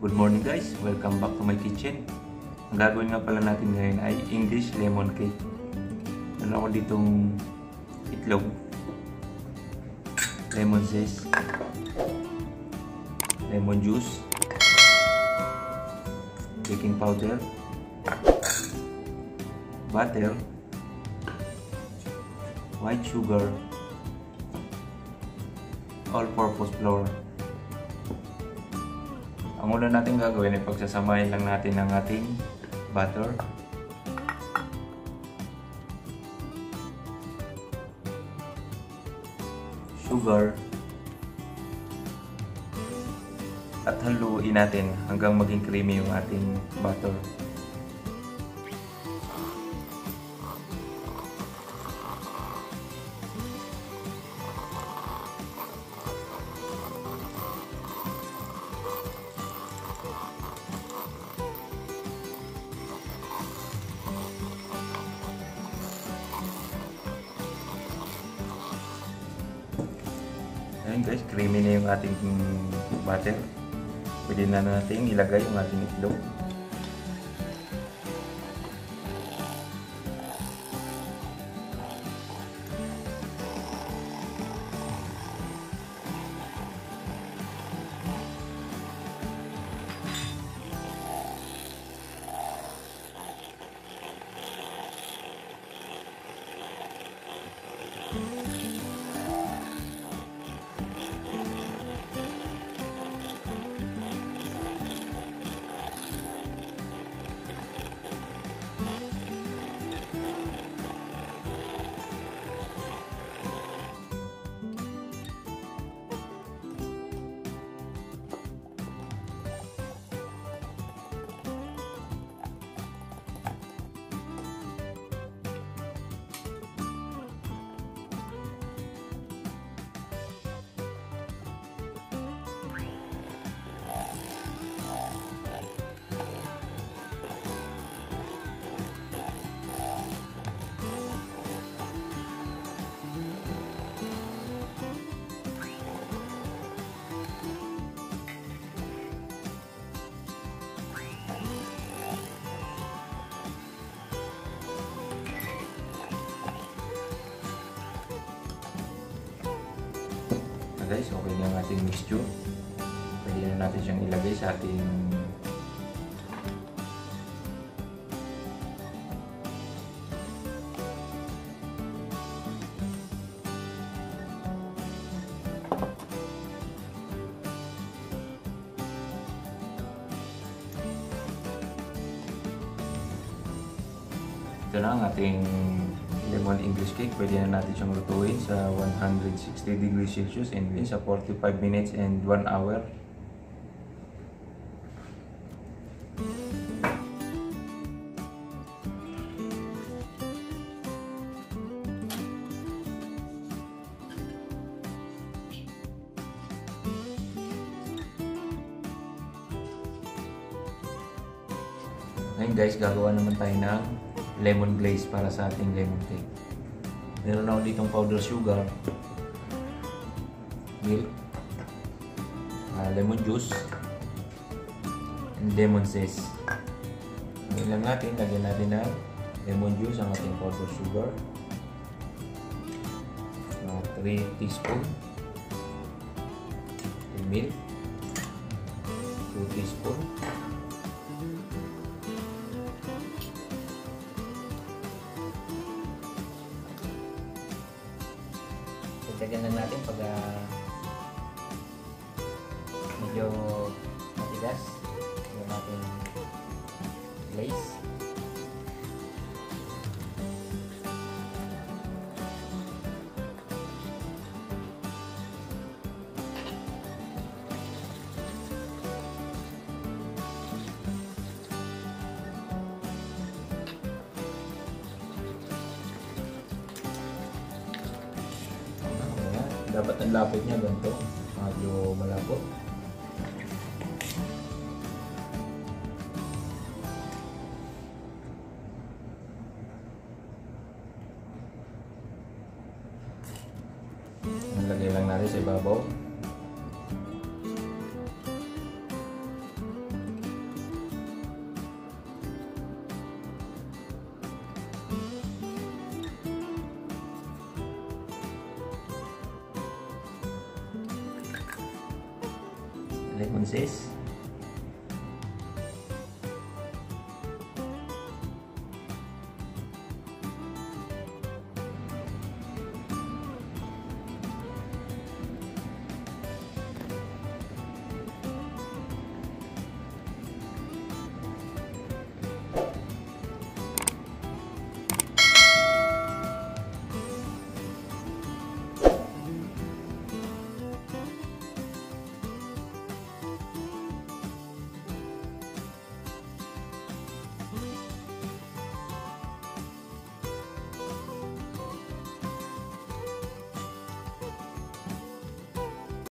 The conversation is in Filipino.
Good morning guys, welcome back to my kitchen. Ang gagawin nga pala natin ngayon ay English lemon cake. Meron ako ditong itlog, lemon zest, lemon juice, baking powder, butter, white sugar, all-purpose flour. Ang una natin gagawin ay pagsasamahin lang natin ang ating butter. Sugar. At haluin natin hanggang maging creamy yung ating butter. Ayun guys, creamy na yung ating butter. Pwede na natin ilagay yung ating itlog. Guys, okay na ang ating mixture. Pwede na natin siyang ilagay sa ating Ito na ang ating lemon English cake. Pwede na natin siyang lutuin sa 160 degrees Celsius and sa 45 minutes and 1 hour. Ngayon guys, gagawa naman tayo ng lemon glaze para sa ating lemon cake. Meron ako ditong powder sugar, milk, uh, lemon juice, and lemon zest. Ngayon lang natin, lagyan natin ng lemon juice ang ating powder sugar. Mga 3 teaspoon. Milk. 2 teaspoon. Tagyan na natin pag uh, medyo matigas yung ating glaze. Dapat ang lapit niya ganito. Medyo malapot. Lagay lang natin sa ibabaw. Lemon zest.